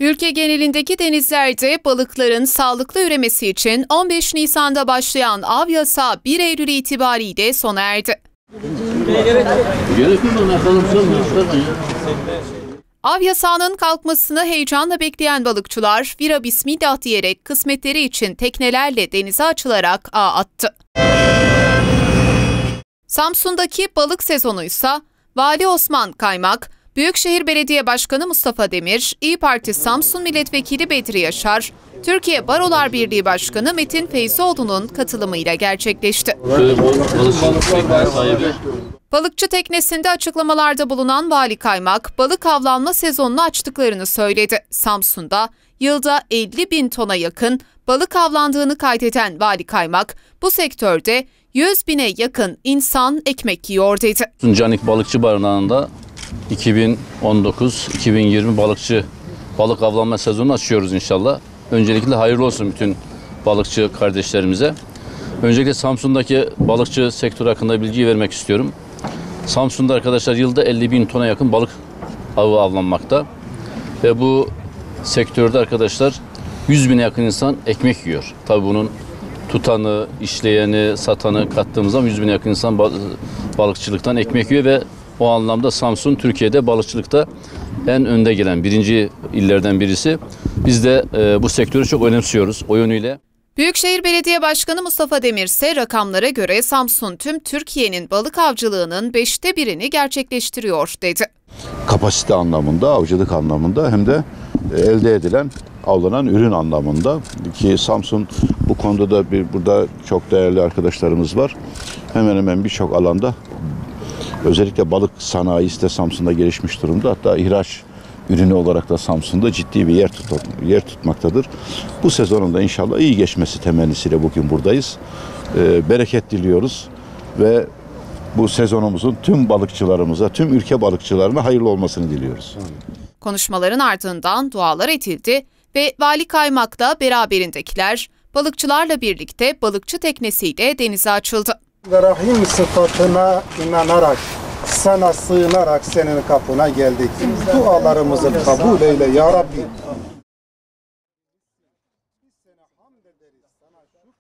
Ülke genelindeki denizlerde balıkların sağlıklı üremesi için 15 Nisan'da başlayan av yasağı 1 Eylül itibariyle sona erdi. Av yasağının kalkmasını heyecanla bekleyen balıkçılar vira bismillah diyerek kısmetleri için teknelerle denize açılarak ağ attı. Samsun'daki balık sezonu ise Vali Osman Kaymak, Büyükşehir Belediye Başkanı Mustafa Demir, İyi Parti Samsun Milletvekili Bedri Yaşar, Türkiye Barolar Birliği Başkanı Metin Feyzoğlu'nun katılımıyla gerçekleşti. Balıkçı teknesinde açıklamalarda bulunan Vali Kaymak, balık avlanma sezonunu açtıklarını söyledi. Samsun'da yılda 50 bin tona yakın balık avlandığını kaydeden Vali Kaymak, bu sektörde 100 bine yakın insan ekmek yiyor dedi. Canik Balıkçı Barınağı'nda 2019-2020 balıkçı balık avlanma sezonu açıyoruz inşallah. Öncelikle hayırlı olsun bütün balıkçı kardeşlerimize. Öncelikle Samsun'daki balıkçı sektörü hakkında bilgi vermek istiyorum. Samsun'da arkadaşlar yılda 50 bin tona yakın balık avı avlanmakta. Ve bu sektörde arkadaşlar 100 bine yakın insan ekmek yiyor. Tabii bunun tutanı, işleyeni, satanı kattığımız zaman 100 bine yakın insan bal- balıkçılıktan ekmek yiyor ve o anlamda Samsun Türkiye'de balıkçılıkta en önde gelen birinci illerden birisi. Biz de e, bu sektörü çok önemsiyoruz o yönüyle. Büyükşehir Belediye Başkanı Mustafa Demir ise rakamlara göre Samsun tüm Türkiye'nin balık avcılığının beşte birini gerçekleştiriyor dedi. kapasite anlamında, avcılık anlamında hem de e, elde edilen, avlanan ürün anlamında ki Samsun bu konuda da bir burada çok değerli arkadaşlarımız var. Hemen hemen birçok alanda özellikle balık sanayisi de Samsun'da gelişmiş durumda. Hatta ihraç ürünü olarak da Samsun'da ciddi bir yer, tut yer tutmaktadır. Bu sezonun da inşallah iyi geçmesi temennisiyle bugün buradayız. Ee, bereket diliyoruz ve bu sezonumuzun tüm balıkçılarımıza, tüm ülke balıkçılarına hayırlı olmasını diliyoruz. Konuşmaların ardından dualar edildi ve Vali Kaymak da beraberindekiler balıkçılarla birlikte balıkçı teknesiyle denize açıldı. Ve Rahim sıfatına inanarak, sana sığınarak senin kapına geldik. Dualarımızı kabul eyle ya Rabbi.